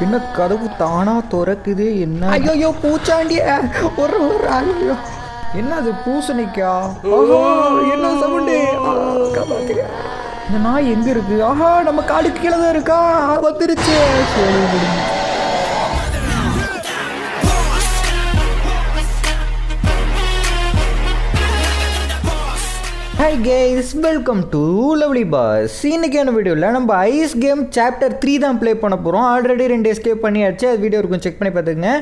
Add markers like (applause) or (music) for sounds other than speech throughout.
என்ன கதவு தானா திறக்குது என்ன? ஐயோ பூச்சாண்டிய. ஒரு ஒரு ஐயோ என்ன அது பூசணிக்கா? என்ன சவுண்டு? இந்த நாய் எங்க இருக்கு? ஆஹா நம்ம காடுக்கு கீழே தான் இருக்கா? வந்துருச்சு. சரி hi guys welcome to lovely boss இன்னைக்கான வீடியோவில் நம்ம ஐஸ் கேம் சாப்டர் த்ரீ தான் ப்ளே பண்ண போகிறோம் ஆல்ரெடி ரெண்டு எஸ்கேப் பண்ணியாச்சு. அது வீடியோ இருக்கும். செக் பண்ணி பார்த்துக்கங்க.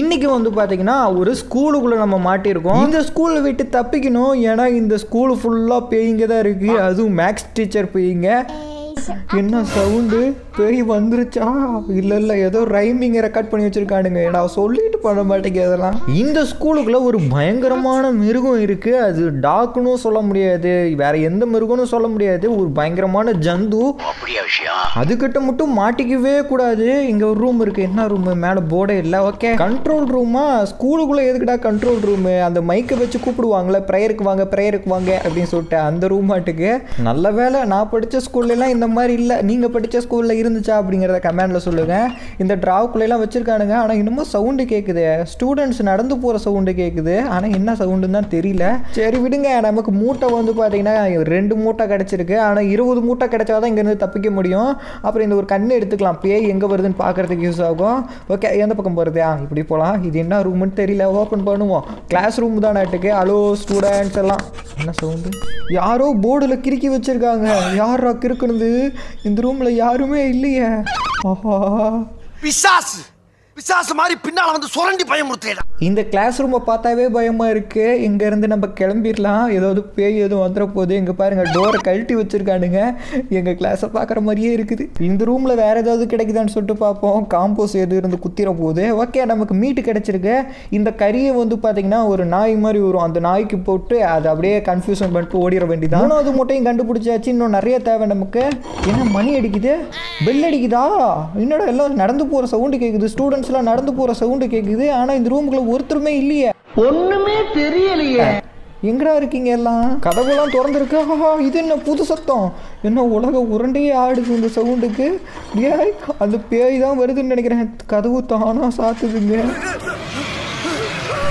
இன்றைக்கி வந்து பார்த்தீங்கன்னா ஒரு ஸ்கூலுக்குள்ளே நம்ம மாட்டியிருக்கோம். இந்த ஸ்கூலை விட்டு தப்பிக்கணும். ஏன்னா இந்த ஸ்கூல் ஃபுல்லாக பேய்ங்க தான் இருக்குது அதுவும் மேக்ஸ் டீச்சர் பேய்ங்க என்ன சவுண்டு பேய் வந்துருச்சா? இல்லை இல்லை ஏதோ ரைமிங் ரெக்கார்ட் பண்ணி வச்சிருக்கானுங்க. நான் சொல்லிட்டு பண்ண மாட்டேங்க அதெல்லாம். இந்த ஸ்கூலுக்குள்ள ஒரு பயங்கரமான மிருகம் இருக்கு. அது டாக்குன்னு சொல்ல முடியாது. வேற எந்த மிருகம்னு சொல்ல முடியாது. ஒரு பயங்கரமான ஜந்து. அப்படியா விஷயம்? அதுக்கிட்ட மட்டும் மாட்டிக்கவே கூடாது. இங்க ஒரு ரூம் இருக்கு. என்ன ரூம் மேல போர்டே இல்ல. ஓகே கண்ட்ரோல் ரூமா ஸ்கூலுக்குள்ள எதுக்குடா கண்ட்ரோல் ரூம் அந்த மைக்கை வச்சு கூப்பிடுவாங்கல்ல ப்ரேயருக்கு வாங்க ப்ரேயருக்கு வாங்க அப்படின்னு சொல்லிட்டு அந்த ரூம் மாட்டுக்கு நல்ல வேலை நான் படிச்ச ஸ்கூல்ல எல்லாம் இந்த மாதிரி இல்ல. நீங்க படிச்ச ஸ்கூல்ல இருந்துச்சா அப்படிங்கிறத கமெண்டில் சொல்லுங்கள் இந்த டிராவுக்குள்ள வச்சுருக்கானுங்க. ஆனால் இன்னமும் சவுண்டு கேட்குது ஸ்டூடெண்ட்ஸ் நடந்து போகிற சவுண்டு கேட்குது ஆனால் என்ன சவுண்டுன்னு தான் தெரியல. சரி விடுங்க. நமக்கு மூட்டை வந்து பார்த்தீங்கன்னா ரெண்டு மூட்டை கிடச்சிருக்கு. ஆனால் இருபது மூட்டை கிடைச்சாதான் தான் இங்கேருந்து தப்பிக்க முடியும். அப்புறம் இந்த ஒரு கண்ணு எடுத்துக்கலாம். பேய் எங்கே வருதுன்னு பார்க்கறதுக்கு யூஸ் ஆகும். ஓகே எந்த பக்கம் போறது? ஆ இப்படி போகலாம் இது என்ன ரூம்னு தெரியல. ஓப்பன் பண்ணுவோம். கிளாஸ் ரூம் தான் நாட்டுக்கு ஹலோ ஸ்டூடெண்ட்ஸ் எல்லாம். என்ன சவுண்டு யாரோ போர்டில் கிறுக்கி வச்சிருக்காங்க. யாரா கிறுக்குனது? இந்த ரூம்ல யாருமே இல்லையே. ஆஹா. பிசாசு! பிசாசு மாதிரி பின்னால் வந்து சுரண்டி பயமுறுத்துறா இந்த கிளாஸ் ரூமை பார்த்தாவே பயமாக இருக்கு. இங்கேருந்து நம்ம கிளம்பிடலாம் ஏதாவது பேய் எதுவும் வந்துட போகுது. இங்கே பாருங்க டோரை கழட்டி வச்சிருக்கானுங்க. எங்கள் கிளாஸை பார்க்குற மாதிரியே இருக்குது. இந்த ரூமில் வேற ஏதாவது கிடைக்குதான்னு சொல்லிட்டு பார்ப்போம். காம்போஸ் எது இருந்து குத்திர போகுது. ஓகே நமக்கு மீட்டு கிடச்சிருக்கு. இந்த கறியை வந்து பார்த்திங்கன்னா ஒரு நாய் மாதிரி வரும். அந்த நாய்க்கு போட்டு அதை அப்படியே கன்ஃபியூஷன் பண்ணிட்டு ஓடிட வேண்டியதான் மூணாவது மூட்டையும் கண்டுபிடிச்சாச்சு. இன்னும் நிறைய தேவை நமக்கு. என்ன மணி அடிக்குது? பெல் அடிக்குதா? என்னடா எல்லாம் நடந்து போகிற சவுண்டு கேட்குது ஸ்டூடெண்ட்ஸ் எல்லாம் நடந்து போற சவுண்டு கேக்குது. ஆனா இந்த ரூமுக்குள்ள ஒருத்தருமே இல்லையே. ஒண்ணுமே தெரியலையே. எங்கடா இருக்கீங்க எல்லாம்? கதவுலாம் திறந்துருக்கு. ஆஹா இது என்ன புது சத்தம்? என்ன உலக உருண்டையே ஆடுது இந்த சவுண்டுக்கு? ஏய் அந்த பேய் தான் வருதுன்னு நினைக்கிறேன். கதவு தானா சாத்துதுங்க.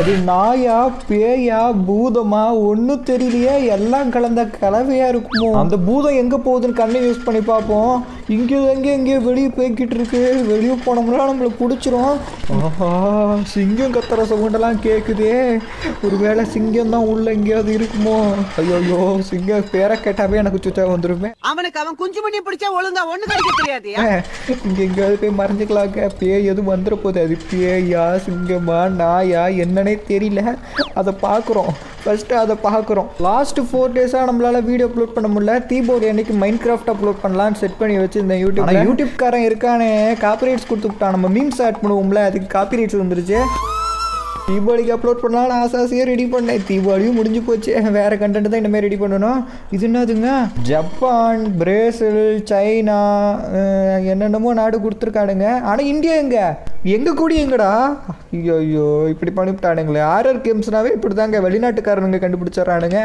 அது நாயா பேயா பூதமா ஒன்றும் தெரியலையே எல்லாம் கலந்த கலவையா இருக்குமோ? அந்த பூதம் எங்க போகுதுன்னு கண்ணை யூஸ் பண்ணி பார்ப்போம். இங்கேயோ எங்கேயோ எங்கேயோ வெளியே போய்கிட்டு இருக்கு. வெளியே போனோம்னா நம்மளை பிடிச்சிரும். ஆஹா சிங்கம் கத்துற சவுண்டெல்லாம் கேட்குதே ஒருவேளை சிங்கம் தான் உள்ள எங்கேயாவது இருக்குமோ? ஐயோ சிங்கம் பேரை கேட்டாவே எனக்கு சுத்தா வந்துருமே. அவனுக்கு அவன் குஞ்சு மணி பிடிச்சா ஒழுங்கா ஒண்ணு கிடைக்க தெரியாது. இங்க எங்கேயாவது போய் மறைஞ்சிக்கலாங்க பேய் எதுவும் வந்துட போகுது. அது பேயா சிங்கமா நாயா என்னன்னே தெரியல. அதை பார்க்குறோம். ஃபஸ்ட்டு அதை பார்க்குறோம். லாஸ்ட் ஃபோர் டேஸாக நம்மளால வீடியோ அப்லோட் பண்ண முடியல. தீபோர்டு அன்னைக்கு மைண்ட் கிராஃப்ட் அப்லோட் பண்ணலாம்னு செட் பண்ணி வச்சிருந்தேன் யூடியூப் யூடியூப்காரன் இருக்கானே. காப்பிரைட்ஸ் கொடுத்துட்டான் நம்ம மீம்ஸ் ஆட் பண்ணுவோம்ல. அதுக்கு காப்பிரைட்ஸ் வந்துருச்சு. தீபாவளிக்கு அப்லோட் பண்ணலாம்னு ஆசை ஆசையாக ரெடி பண்ணேன். தீபாவளியும் முடிஞ்சு போச்சு. வேறு கண்டென்ட் தான் இனிமேல் ரெடி பண்ணணும். இது என்னதுங்க? ஜப்பான் பிரேசில் சைனா என்னென்னமோ நாடு கொடுத்துருக்கானுங்க. ஆனால் இந்தியா எங்க? எங்க கூடி எங்கடா? ஐயோ ஐயோ இப்படி பண்ணிவிட்டானுங்களே. ஆர்ஆர் கேம்ஸ்னாவே இப்படி தாங்க வெளிநாட்டுக்காரனுங்க கண்டுபிடிச்சிட்றானுங்க.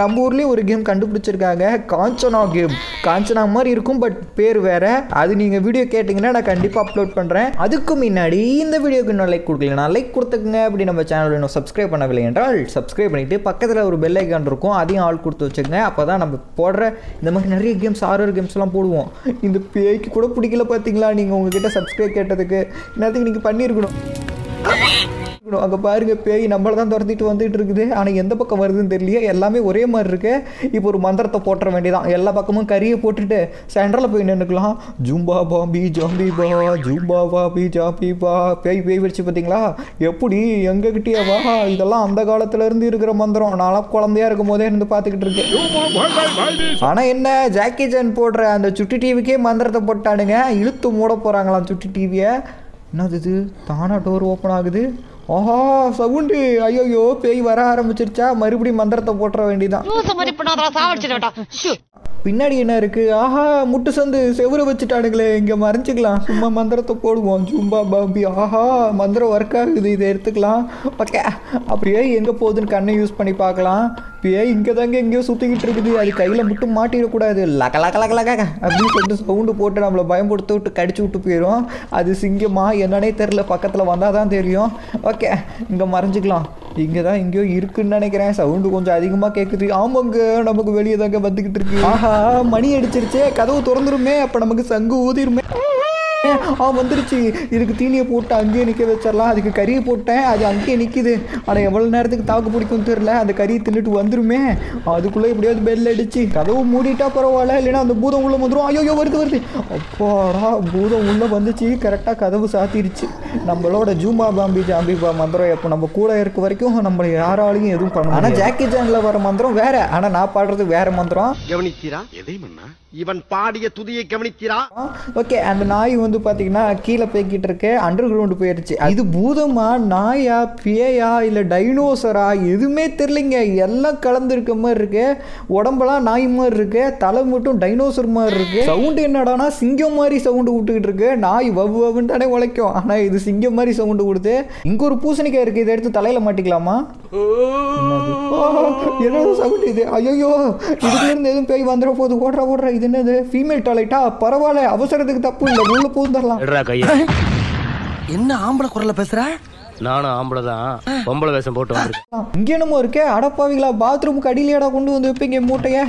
நம்ம ஊர்லேயும் ஒரு கேம் கண்டுபிடிச்சிருக்காங்க. காஞ்சனா கேம் காஞ்சனா மாதிரி இருக்கும் பட் பேர் வேற. அது நீங்கள் வீடியோ கேட்டிங்கன்னா நான் கண்டிப்பாக அப்லோட் பண்ணுறேன் அதுக்கு முன்னாடி இந்த வீடியோக்கு இன்னும் லைக் கொடுக்கல நான் லைக் கொடுத்துக்குங்க அப்படின்னு நம்ம சேனல் இன்னும் சப்ஸ்கிரைப் பண்ணவில்லை என்றால் சப்ஸ்கிரைப் பண்ணிட்டு பக்கத்தில் ஒரு பெல் ஐக்கான் இருக்கும் அதையும் ஆள் கொடுத்து வச்சுக்கங்க. அப்போ தான் நம்ம போடுற இந்த மாதிரி நிறைய கேம்ஸ் ஆர்ஆர் கேம்ஸ்லாம் போடுவோம். இந்த பேய்க்கு கூட பிடிக்கல பார்த்தீங்களா நீங்கள் உங்ககிட்ட சப்ஸ்கிரைப் கேட்டதுக்கு. என்னத்துக்கு நீங்கள் பண்ணியிருக்கணும்? அங்கே பாருங்க பேய் நம்மளை தான் துரத்திட்டு வந்துட்டு இருக்குது ஆனால் எந்த பக்கம் வருதுன்னு தெரியலையே. எல்லாமே ஒரே மாதிரி இருக்கு இப்போ ஒரு மந்திரத்தை போட்டுற வேண்டியதான் எல்லா பக்கமும் கறியை போட்டுட்டு சென்டரில் போய் நின்றுக்கலாம் ஜும்பா பாம்பி ஜாம்பி பா ஜும்பா பாபி ஜாம்பி பா பேய் பேய் வச்சு பார்த்தீங்களா எப்படி எங்ககிட்டயே வா. இதெல்லாம் அந்த காலத்துலேருந்து இருக்கிற மந்திரம். நான்லாம் குழந்தையா இருக்கும் போதே இருந்து பார்த்துக்கிட்டு இருக்கேன். ஆனால் என்ன? ஜாக்கி ஜான் போடுற அந்த சுட்டி டிவிக்கே மந்திரத்தை போட்டானுங்க. இழுத்து மூட போகிறாங்களாம் சுட்டி டிவியை என்னது இது? தானா டோர் ஓப்பன் ஆகுது. ஆஹா சவுண்டு. ஐயோ பேய் வர ஆரம்பிச்சிருச்சா? மறுபடியும் மந்திரத்தை போட்டுற வேண்டியதான் பின்னாடி என்ன இருக்கு? ஆஹா முட்டு சந்து செவுர வச்சுட்டானுங்களே இங்க மறைஞ்சிக்கலாம். சும்மா மந்திரத்தை போடுவோம். ஜும்பா பாபி ஆஹா மந்திரம் ஒர்க் ஆகுது. இதை எடுத்துக்கலாம். ஓகே அப்படியே எங்க போகுதுன்னு கண்ணை யூஸ் பண்ணி பார்க்கலாம். இப்பயே இங்கே தாங்க எங்கேயோ சுற்றிக்கிட்டு இருக்குது. அது கையில் மட்டும் மாட்டிடக்கூடாது. லக லக லக லக அப்படின்னு சொல்லிட்டு சவுண்டு போட்டு நம்மளை பயப்படுத்த விட்டு கடிச்சு விட்டு போயிடும் அது சிங்கமா என்னன்னே தெரில பக்கத்தில் வந்தால் தான் தெரியும். ஓகே இங்கே மறைஞ்சிக்கலாம். இங்கே தான் எங்கேயோ இருக்குன்னு நினைக்கிறேன். சவுண்டு கொஞ்சம் அதிகமாக கேட்குது ஆமாங்க நமக்கு வெளியே தாங்க வந்துக்கிட்டு இருக்கு. ஆஹா மணி அடிச்சிருச்சே. கதவு திறந்துருமே. அப்போ நமக்கு சங்கு ஊதிருமே. ஆ வந்துருச்சு. இதுக்கு தீனியை போட்டு அங்கேயே நிற்க வச்சிடலாம் அதுக்கு கறியை போட்டேன். அது அங்கேயே நிற்கிது ஆனால் எவ்வளோ நேரத்துக்கு தாக்கு பிடிக்கும் தெரியல. அந்த கறியை தின்னுட்டு வந்துருமே. அதுக்குள்ளே எப்படியாவது பெல் அடிச்சு கதவு மூடிட்டா பரவாயில்ல. இல்லைன்னா அந்த பூதம் உள்ளே வந்துடும் ஐயோ வருது வருது. அப்பாடா பூதம் உள்ளே வந்துச்சு. கரெக்டாக கதவு சாத்திருச்சு. நம்மளோட ஜூமா பாம்பி ஜாம்பி பா மந்திரம் எப்போ நம்ம கூட இருக்க வரைக்கும் நம்மளை யாராலையும் எதுவும் பண்ண ஆனால் ஜாக்கி ஜானில் வர மந்திரம் வேற. ஆனால் நான் பாடுறது வேற மந்திரம். கவனித்தீரா எதை மன்னா? இவன் பாடிய துதியை கவனித்தீரா? ஓகே அந்த நாய் வந்து பார்த்தீங்கன்னா கீழே போய்கிட்டு இருக்கு அண்டர் கிரவுண்டு போயிடுச்சு. இது பூதமா நாயா பேயா இல்லை டைனோசரா எதுவுமே தெரிலிங்க எல்லாம் கலந்துருக்க மாதிரி இருக்கு. உடம்பெல்லாம் நாய் மாதிரி இருக்கு. தலை மட்டும் டைனோசர் மாதிரி இருக்கு. சவுண்டு என்னடானா சிங்கம் மாதிரி சவுண்டு விட்டுக்கிட்டு இருக்கு. நாய் வவ்வு வவ்வுன்னு தானே உழைக்கும். ஆனால் இது சிங்கம் மாதிரி சவுண்டு கொடுத்து இங்கே ஒரு பூசணிக்காய் இருக்கு. இதை எடுத்து தலையில் மாட்டிக்கலாமா? என்னது? சவுண்ட் இது? ஐயோ இதுல இருந்து எதுவும் பேய் வந்துட போகுது. ஓடுற ஓடுற. இது என்னது? ஃபீமேல் டாய்லெட்டா பரவாயில்ல அவசரத்துக்கு தப்பு. இல்லை உள்ள கைய. என்ன ஆம்பளை குரல்ல பேசுற? நானும் ஆம்பளை தான். பொம்பளை வேஷம் போட்டு வந்திருக்கேன். இங்கே என்னமோ இருக்கே அடப்பாவிங்களா பாத்ரூமுக்கு அடியிலேடா கொண்டு வந்து வைப்பீங்க மூட்டையை?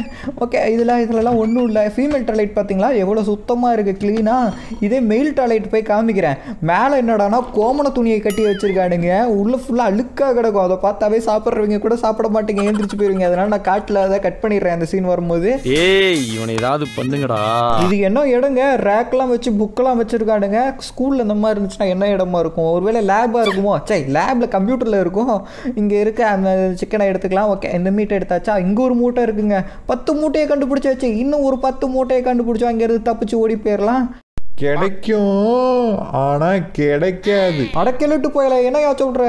ஓகே இதில் இதுலலாம் ஒன்றும் இல்லை. ஃபீமேல் டாய்லெட் பார்த்தீங்களா எவ்வளோ சுத்தமாக இருக்குது க்ளீனாக இதே மெயில் டாய்லெட் போய் காமிக்கிறேன். மேலே என்னடானா கோமண துணியை கட்டி வச்சிருக்கானுங்க. உள்ளே ஃபுல்லாக அழுக்காக கிடக்கும். அதை பார்த்தாவே சாப்பிட்றவங்க கூட சாப்பிட மாட்டேங்க. எழுந்திரிச்சு போயிருவீங்க. அதனால் நான் காட்டில் அதை கட் பண்ணிடுறேன் அந்த சீன் வரும்போது. ஏய் இவனை ஏதாவது பண்ணுங்கடா. இது என்ன இடங்க? ரேக்லாம் வச்சு புக்கெல்லாம் வச்சுருக்கானுங்க. ஸ்கூலில் இந்த மாதிரி இருந்துச்சுன்னா என்ன இடமா இருக்கும்? ஒருவேளை லேபாக இருக்குமோ? சரி லேபில் கம்ப்யூட்டரில் இருக்கும். இங்கே இருக்க அந்த சிக்கனை எடுத்துக்கலாம். ஓகே இந்த மீட்டை எடுத்தாச்சா? இங்கே ஒரு மூட்டை இருக்குங்க. பத்து மூட்டையை கண்டுபிடிச்சாச்சு இன்னும் ஒரு பத்து மூட்டையை கண்டுபிடிச்சோம் அங்கேருந்து தப்பிச்சு ஓடி போயிடலாம் கிடைக்கும். ஆனா கிடைக்காது. அடக்கெழுட்டு போயிடல என்னையா சொல்கிற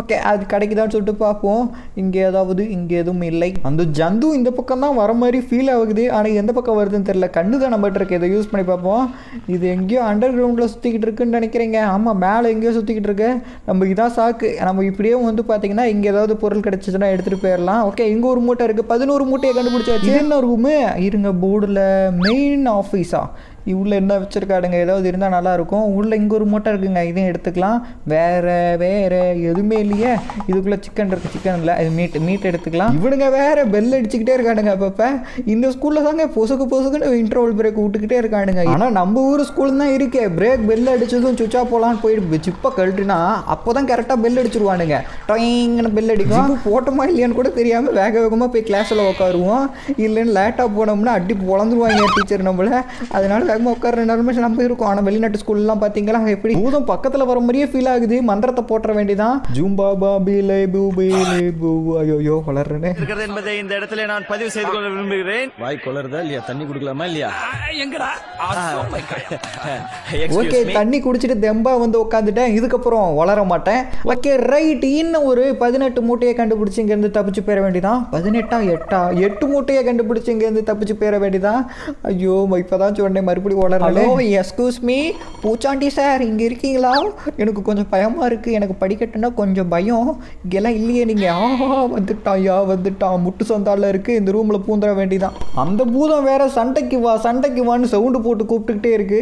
ஓகே அது கிடைக்குதான்னு சொல்லிட்டு பார்ப்போம். இங்கே ஏதாவது இங்கே எதுவும் இல்லை. அந்த ஜந்து இந்த பக்கம் தான் வர மாதிரி ஃபீல் ஆகுது. ஆனால் எந்த பக்கம் வருதுன்னு தெரியல. கண்ணு தான் நம்மகிட்ட இருக்கு. இதை யூஸ் பண்ணி பார்ப்போம். இது எங்கேயோ அண்டர் கிரவுண்டில் சுற்றிக்கிட்டு இருக்குன்னு நினைக்கிறீங்க. ஆமாம் மேலே எங்கேயோ சுற்றிக்கிட்டு இருக்கு. நம்ம இதான் சாக்கு. நம்ம இப்படியே வந்து பார்த்தீங்கன்னா இங்கே ஏதாவது பொருள் கிடச்சிச்சுன்னா எடுத்துகிட்டு போயிடலாம் ஓகே இங்கே ஒரு மூட்டை இருக்குது பதினோரு மூட்டையை கண்டுபிடிச்சாச்சு. என்ன ரூமு இருங்க போர்டில் மெயின் ஆஃபீஸா உள்ளே என்ன வச்சுருக்காடுங்க? ஏதாவது இருந்தால் நல்லாயிருக்கும் உள்ளே இங்கே ஒரு மூட்டை இருக்குங்க. இதையும் எடுத்துக்கலாம். வேறு வேறு எதுவுமே இல்லையே. இதுக்குள்ளே சிக்கன் இருக்குது சிக்கன் இல்லை இது மீட் மீட் எடுத்துக்கலாம். இவனுங்க வேறு பெல் அடிச்சுக்கிட்டே இருக்கானுங்க அப்பப்போ. இந்த ஸ்கூலில் தாங்க பொசுக்கு பொசுக்குன்னு இன்டர்வல் பிரேக் விட்டுக்கிட்டே இருக்கானுங்க. ஆனால் நம்ம ஊர் ஸ்கூல் தான் இருக்கே. பிரேக் பெல் அடிச்சதும் சுவிட்ச் போகலான்னு போயிட்டு சிப்பை கழட்டுனா அப்போ தான் கரெக்டாக பெல் அடிச்சிருவானுங்க. டொயிங்னு பெல் அடிக்கும். போட்டோமா இல்லையான்னு கூட தெரியாமல் வேக வேகமாக போய் கிளாஸில் உட்காருவோம் இல்லைன்னு லேட்டாக போனோம்னா அடி பொழந்துருவாங்க டீச்சர் நம்மள. அதனால வேகமாக உட்கார நேரமே நம்ம இருக்கும் ஆனால் வெளிநாட்டு ஸ்கூல்லாம் பார்த்தீங்களா எப்படி? பூதம் பக்கத்தில் வர மாதிரியே ஃபீல் ஆகுது. மந்திரத்தை போட்டுற வேண்டியதான் ஜூம்பா பாபி லே பூபி லே பூ ஐயோ வளர்றேனே. இருக்கிறது என்பதை இந்த இடத்துல நான் பதிவு செய்து கொள்ள விரும்புகிறேன். வாய் கொளருதா இல்லையா? தண்ணி குடுக்கலாமா இல்லையா? எங்கடா? ஓகே (laughs) தண்ணி குடிச்சிட்டு தெம்பா வந்து உட்காந்துட்டேன் இதுக்கப்புறம் வளர மாட்டேன். ஓகே ரைட் இன்னும் ஒரு பதினெட்டு மூட்டையை கண்டுபிடிச்சி இங்கேருந்து தப்பிச்சு போயிட வேண்டியதான் பதினெட்டா எட்டா? எட்டு மூட்டையை கண்டுபிடிச்சி இங்கேருந்து தப்பிச்சு போயிட வேண்டியதான் ஐயோ இப்போ தான் சொன்னேன் மறுபடியும் வளரல. எஸ்கூஸ் மீ பூச்சாண்டி சார் இங்கே இருக்கீங்களா? எனக்கு கொஞ்சம் பயமாக இருக்குது எனக்கு படிக்கட்டுன்னா கொஞ்சம் பயம். இங்கெல்லாம் இல்லையே நீங்கள் ஆஹா வந்துட்டான் யா வந்துட்டான் முட்டு சொந்தால இருக்குது இந்த ரூமில் பூந்துட வேண்டியதான் அந்த பூதம் வேற சண்டைக்கு வா சண்டைக்கு வான்னு சவுண்டு போட்டு கூப்பிட்டுக்கிட்டே இருக்கு.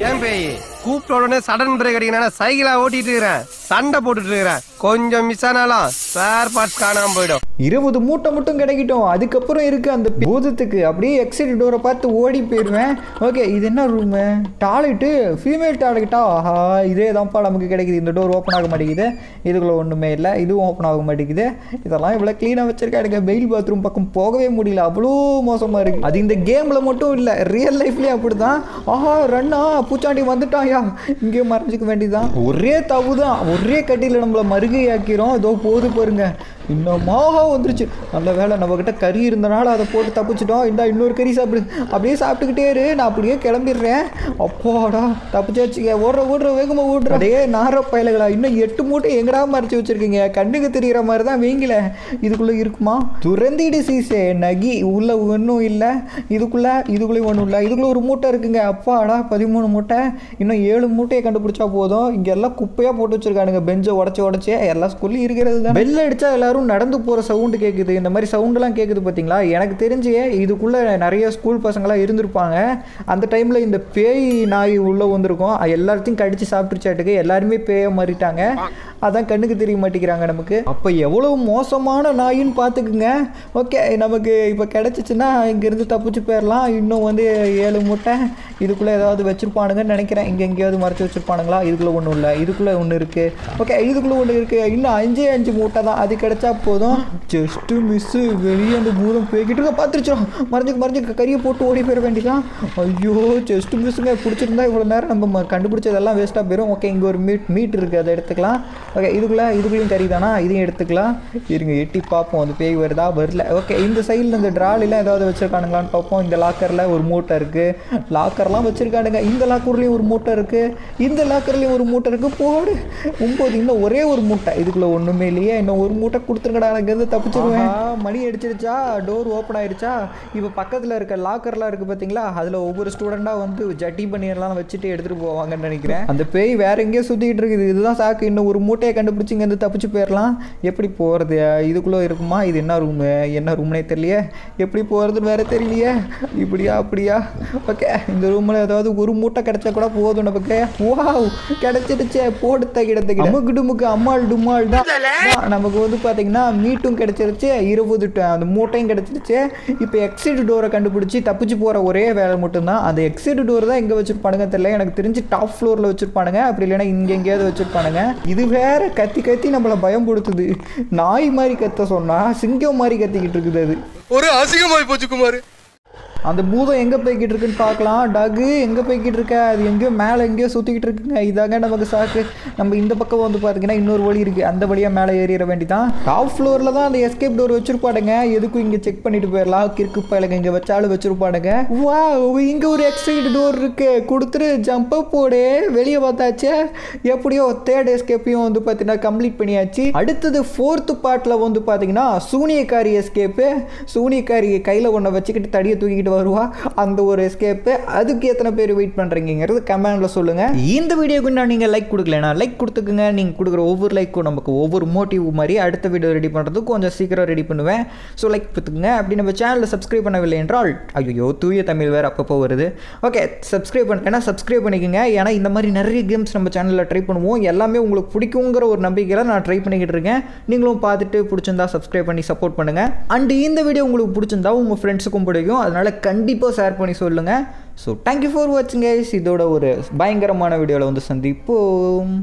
கூப்பிட்ட உடனே சடன் பிரேக் அடிக்கணும் சைக்கிளா ஓட்டிட்டு இருக்கிறேன். சண்டை போட்டுட்டு இருக்கிறேன். கொஞ்சம் மிஸ் ஆனாலும் ஸ்பேர் பார்ட்ஸ் காணாம போயிடும். இருபது மூட்டை மட்டும் கிடைக்கட்டும். அதுக்கப்புறம் இருக்கு அந்த பூதத்துக்கு. அப்படியே எக்ஸிட் டோரை பார்த்து ஓடி போயிடுவேன் ஓகே இது என்ன ரூமு டாய்லெட்டு ஃபீமேல் டாய்லெட்டா ஆஹா இதே தான்ப்பா நமக்கு கிடைக்குது. இந்த டோர் ஓப்பன் ஆக மாட்டேங்குது. இதுக்குள்ள ஒன்றுமே இல்லை. இதுவும் ஓப்பன் ஆக மாட்டேங்குது. இதெல்லாம் இவ்வளோ க்ளீனாக வச்சிருக்காடுங்க மெயில் பாத்ரூம் பக்கம் போகவே முடியல. அவ்வளோ மோசமாக இருக்குது அது இந்த கேமில் மட்டும் இல்லை. ரியல் லைஃப்லேயும் அப்படி தான் ஆஹா ரன்னா பூச்சாண்டி வந்துட்டாயா? இங்கேயே மறைஞ்சிக்க வேண்டியதுதான். ஒரே தவு தான் ஒரே கட்டியில் நம்மளை மருகையாக்கிறோம் இதோ போது பாருங்க. இன்னுமா வந்துருச்சு. நல்ல வேலை நம்மக்கிட்ட கறி இருந்தனால அதை போட்டு தப்பிச்சிட்டோம். இந்தா இன்னொரு கறி சாப்பிடு. அப்படியே சாப்பிட்டுக்கிட்டே இரு. நான் அப்படியே கிளம்பிடுறேன். அப்பாடா தப்பிச்சாச்சுங்க ஓடுற ஓடுற வேகமாக ஓடுற. அதே நார பயலுகளா இன்னும் எட்டு மூட்டை எங்கடா மறைச்சு வச்சிருக்கீங்க? கண்ணுக்கு தெரிகிற மாதிரி தான் வீங்கல. இதுக்குள்ளே இருக்குமா? துறந்திடு சீசே. நகி உள்ள ஒன்றும் இல்லை. இதுக்குள்ள இதுக்குள்ளேயும் ஒன்றும் இல்லை. இதுக்குள்ள ஒரு மூட்டை இருக்குங்க. அப்பாடா பதிமூணு மூட்டை. இன்னும் ஏழு மூட்டையை கண்டுபிடிச்சா போதும். இங்க எல்லாம் குப்பையாக போட்டு வச்சிருக்கானுங்க. பெஞ்சை உடச்சி உடச்சி. எல்லா ஸ்கூல்லையும் இருக்கிறது தான். பெல் அடிச்சா எல்லாரும் நடந்து போகிற சவுண்டு கேட்குது இந்த மாதிரி சவுண்டெல்லாம் கேட்குது பார்த்தீங்களா எனக்கு தெரிஞ்சு இதுக்குள்ளே நிறைய ஸ்கூல் பசங்களாம் இருந்திருப்பாங்க. அந்த டைமில் இந்த பேய் நாய் உள்ளே வந்திருக்கும். எல்லாத்தையும் கடிச்சு சாப்பிட்டுருச்சாட்டுக்கு எல்லாருமே பேய மாறிட்டாங்க. அதான் கண்ணுக்கு தெரிய மாட்டேங்கிறாங்க நமக்கு. அப்போ எவ்வளோ மோசமான நாயின்னு பார்த்துக்குங்க ஓகே நமக்கு இப்போ கிடச்சிச்சின்னா இங்கேருந்து தப்பிச்சு போயிடலாம் இன்னும் வந்து ஏழு மூட்டை இதுக்குள்ளே ஏதாவது வச்சுருப்பானுங்கன்னு நினைக்கிறேன். இங்கே எங்கேயாவது மறைச்சி வச்சுருப்பானுங்களா? இதுக்குள்ளே ஒன்றும் இல்லை. இதுக்குள்ளே ஒன்று இருக்குது ஓகே இதுக்குள்ளே ஒன்று இருக்குது இன்னும் அஞ்சே அஞ்சு மூட்டை தான். அது கிடச்சி போதும். ஜஸ்ட்டு மிஸ்ஸு வெளியே அந்த பூதம் போய்கிட்டு இருக்க. பார்த்துருச்சோம் மறைஞ்சு மறைஞ்சு கறியை போட்டு ஓடி போயிட வேண்டியதான் ஐயோ ஜஸ்ட்டு மிஸ்ஸுங்க பிடிச்சிருந்தா இவ்வளோ நேரம் நம்ம கண்டுபிடிச்சதெல்லாம் வேஸ்ட்டாக போயிடும் ஓகே இங்கே ஒரு மீட் மீட் இருக்குது அதை எடுத்துக்கலாம். ஓகே இதுக்குள்ளே இதுக்குள்ளேயும் கறி தானா இதையும் எடுத்துக்கலாம். இருங்க எட்டி பார்ப்போம். அந்த பேய் வருதா? வரல. ஓகே இந்த சைடில் இந்த ட்ராலிலாம் ஏதாவது வச்சுருக்கானுங்களான்னு பார்ப்போம். இந்த லாக்கரில் ஒரு மூட்டை இருக்குது லாக்கர்லாம் வச்சுருக்கானுங்க. இந்த லாக்கர்லேயும் ஒரு மூட்டை இருக்குது இந்த லாக்கர்லேயும் ஒரு மூட்டை இருக்குது போடு. ஒம்பது இன்னும் ஒரே ஒரு மூட்டை. இதுக்குள்ளே ஒன்றுமே இல்லையே. இன்னும் ஒரு மூட்டை கொடுத்துருங்கடா எனக்கு வந்து தப்பிச்சிருவேன். மணி அடிச்சிருச்சா? டோர் ஓப்பன் ஆயிருச்சா? இப்போ பக்கத்தில் இருக்க லாக்கர்லாம் இருக்குது பார்த்தீங்களா அதில் ஒவ்வொரு ஸ்டூடெண்ட்டாக வந்து ஜட்டி பனியர்லாம் வச்சுட்டு எடுத்துகிட்டு போவாங்கன்னு நினைக்கிறேன். அந்த பேய் வேற எங்கேயோ சுற்றிக்கிட்டு இருக்குது. இதுதான் சாக்கு. இன்னும் ஒரு மூட்டையை கண்டுபிடிச்சி இங்கேருந்து தப்பிச்சு போயிடலாம். எப்படி போகிறது இதுக்குள்ளே இருக்குமா? இது என்ன ரூமு என்ன ரூம்னே தெரியலையே. எப்படி போகிறதுன்னு வேற தெரியலையே. இப்படியா அப்படியா? ஓகே இந்த ரூமில் ஏதாவது ஒரு மூட்டை கிடைச்சா கூட போதும் நமக்கு வாவ் கிடைச்சிடுச்சே. போடு தகிட தகிட. அமுக்கு டுமுக்கு அம்மாள் டும்மாள் தான். நமக்கு வந்து பார்த்தீங்கன்னா பார்த்தீங்கன்னா மீட்டும் கிடச்சிருச்சு இருபது அந்த மூட்டையும் கிடச்சிருச்சு. இப்போ எக்ஸிட் டோரை கண்டுபிடிச்சி தப்பிச்சு போகிற ஒரே வேலை மட்டும்தான். அந்த எக்ஸிட் டோர் தான் எங்கே வச்சுருப்பானுங்க தெரியல. எனக்கு தெரிஞ்சு டாப் ஃப்ளோரில் வச்சுருப்பானுங்க. அப்படி இல்லைன்னா இங்கே எங்கேயாவது வச்சுருப்பானுங்க. இது வேற கத்தி கத்தி நம்மளை பயம் கொடுத்துது நாய் மாதிரி கத்த சொன்னால் சிங்கம் மாதிரி கத்திக்கிட்டு இருக்குது அது. ஒரு அசிங்கமாய் போச்சு குமார். அந்த பூதம் எங்கே போய்கிட்டு இருக்குன்னு பார்க்கலாம். டகு எங்கே போய்கிட்டு இருக்க? அது எங்கேயோ மேலே எங்கேயோ சுற்றிக்கிட்டு இருக்குங்க. இதாங்க நமக்கு சாக்கு. நம்ம இந்த பக்கம் வந்து பார்த்தீங்கன்னா இன்னொரு வழி இருக்குது அந்த வழியாக மேலே ஏறிட வேண்டிதான். டாப் ஃப்ளோரில் தான் அந்த எஸ்கேப் டோர் வச்சிருப்பாடுங்க எதுக்கும் இங்கே செக் பண்ணிட்டு போயிடலாம் கிறுக்கு பயலுங்க இங்கே வச்சாலும் வச்சிருப்பாடுங்க வா இங்கே ஒரு எக்ஸைட் டோர் இருக்கு. கொடுத்துட்டு ஜம்ப் போடு. வெளியே பார்த்தாச்சே. எப்படியோ தேர்ட் எஸ்கேப்பையும் வந்து பார்த்தீங்கன்னா கம்ப்ளீட் பண்ணியாச்சு. அடுத்தது ஃபோர்த்து பார்ட்டில் வந்து பார்த்தீங்கன்னா சூனியக்காரி எஸ்கேப்பு சூனியக்காரி கையில் ஒன்றை வச்சுக்கிட்டு தடியை தூக்கிட்டு வருவா? அந்த ஒரு எஸ்கேப்பு அதுக்கு எத்தனை பேர் வெயிட் பண்ணுறீங்கிறது கமெண்டில் சொல்லுங்கள் இந்த வீடியோக்கு நான் நீங்கள் லைக் கொடுக்கலனா லைக் கொடுத்துக்குங்க. நீங்கள் கொடுக்குற ஒவ்வொரு லைக்கும் நமக்கு ஒவ்வொரு மோட்டிவ் மாதிரி அடுத்த வீடியோ ரெடி பண்ணுறதுக்கு கொஞ்சம் சீக்கிரம் ரெடி பண்ணுவேன். ஸோ லைக் கொடுத்துக்குங்க. அப்படி நம்ம சேனலில் சப்ஸ்கிரைப் பண்ணவில்லை என்றால் ஐயோ தூய தமிழ் வேறு அப்பப்போ வருது. ஓகே சப்ஸ்கிரைப் பண்ண ஏன்னா சப்ஸ்கிரைப் பண்ணிக்கோங்க. ஏன்னா இந்த மாதிரி நிறைய கேம்ஸ் நம்ம சேனலில் ட்ரை பண்ணுவோம். எல்லாமே உங்களுக்கு பிடிக்குங்கிற ஒரு நம்பிக்கையில் நான் ட்ரை பண்ணிக்கிட்டு இருக்கேன். நீங்களும் பார்த்துட்டு பிடிச்சிருந்தா சப்ஸ்கிரைப் பண்ணி சப்போர்ட் பண்ணுங்கள் அண்ட் இந்த வீடியோ உங்களுக்கு பிடிச்சிருந்தா உங்கள் ஃப்ரெண்ட்ஸுக்கும் பிடிக்கும். அதனால் கண்டிப்பாக ஷேர் பண்ணி சொல்லுங்கள் ஸோ தேங்க்யூ ஃபார் வாட்சிங் கைஸ் இதோட ஒரு பயங்கரமான வீடியோவில் வந்து சந்திப்போம்.